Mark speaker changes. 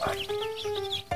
Speaker 1: はい